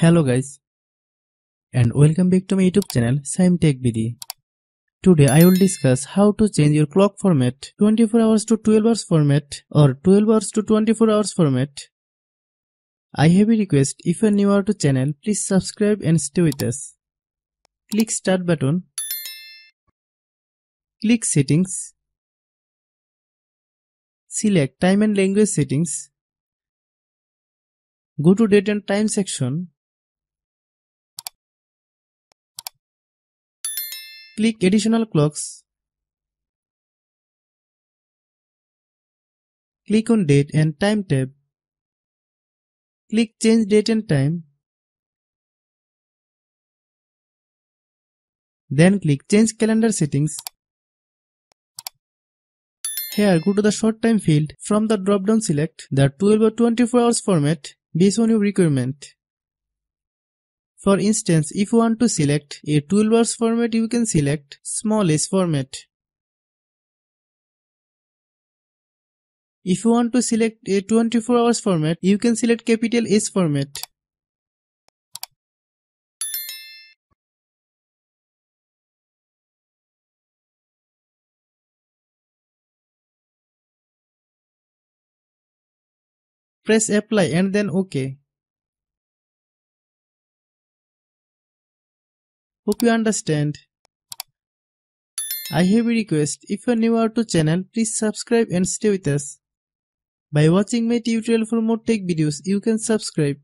Hello guys and welcome back to my YouTube channel Shaem Tech BD. Today I will discuss how to change your clock format 24 hours to 12 hours format or 12 hours to 24 hours format. I have a request if you are new to channel please subscribe and stay with us. Click start button. Click settings. Select time and language settings. Go to date and time section Click additional clocks. Click on date and time tab. Click change date and time. Then click change calendar settings. Here go to the short time field. From the drop down select the 12 or 24 hours format based on your requirement. For instance, if you want to select a 12 hours format, you can select small s format. If you want to select a 24 hours format, you can select capital S format. Press apply and then OK. Hope you understand. I have a request. If you are new to channel, please subscribe and stay with us. By watching my tutorial for more tech videos, you can subscribe.